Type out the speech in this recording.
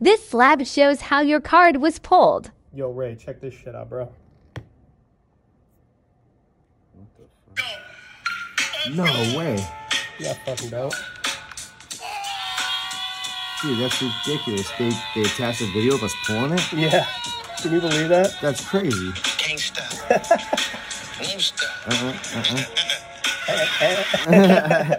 This slab shows how your card was pulled. Yo, Ray, check this shit out, bro. No way. Yeah, fucking dope. Dude, that's ridiculous. They they attached a video of us pulling it? Yeah. Can you believe that? That's crazy. Can't Uh-uh, uh-uh.